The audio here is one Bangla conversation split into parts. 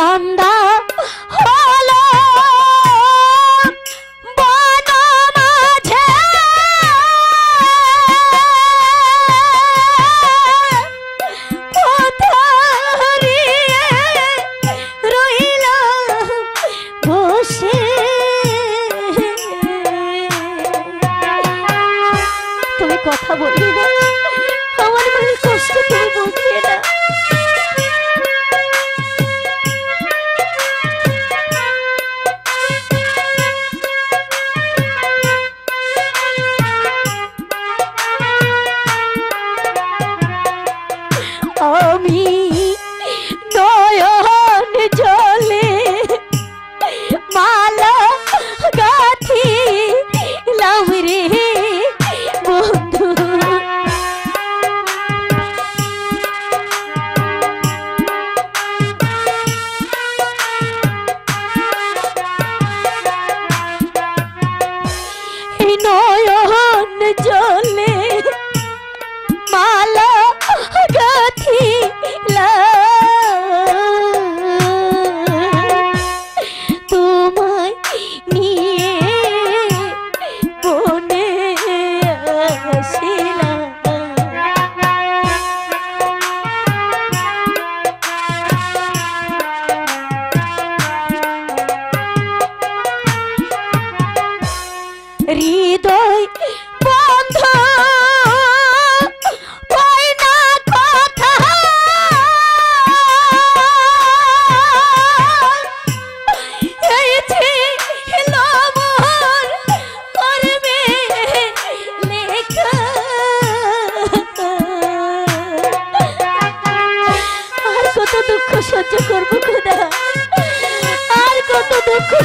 Chanda.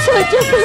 这就是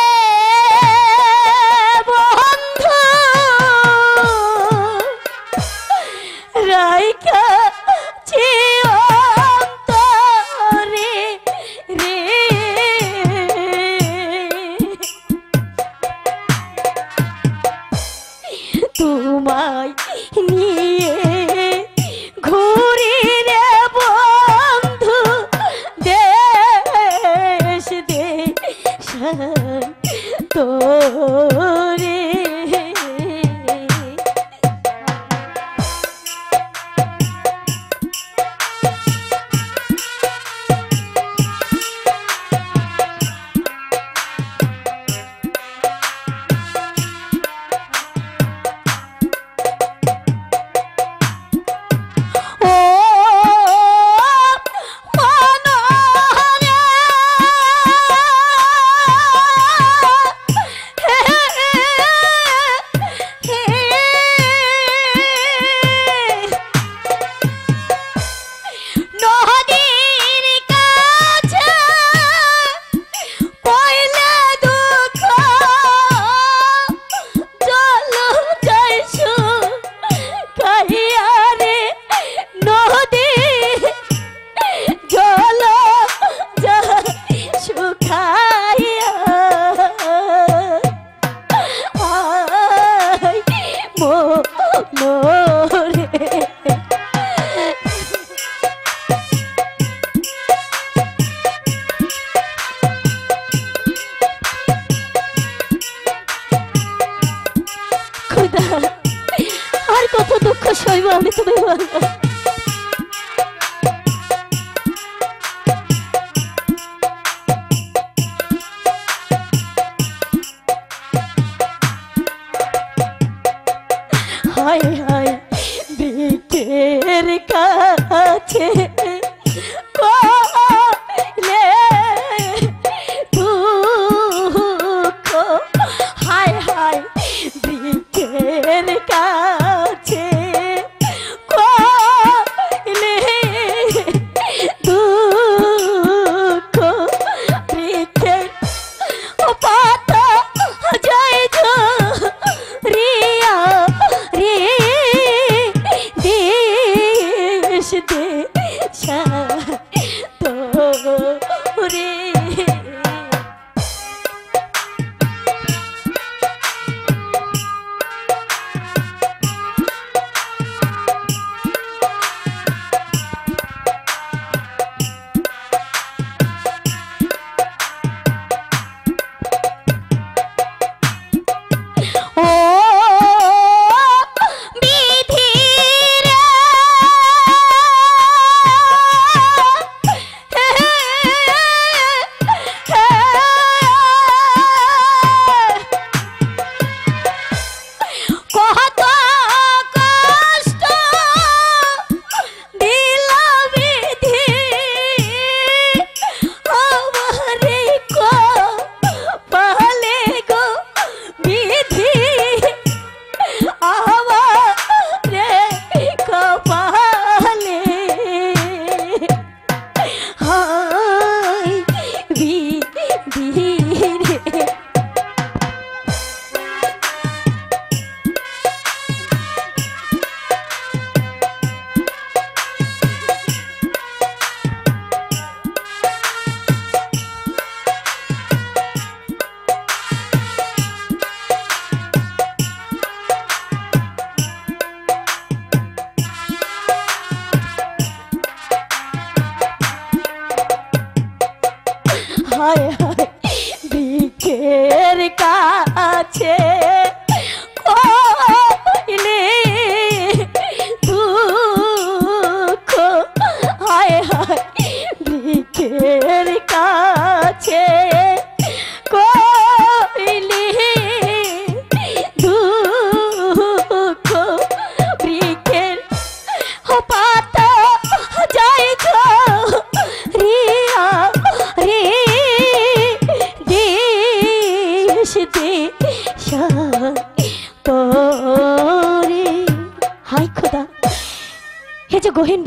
啊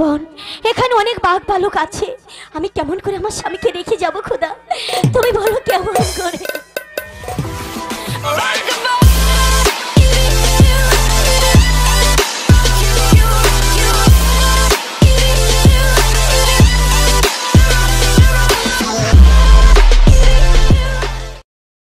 বন, এখানে অনেক বাঘ বালক আছে। আমি কেমন করে আমার স্বামীকে রেখে যাব, খোদা? তুমি বলো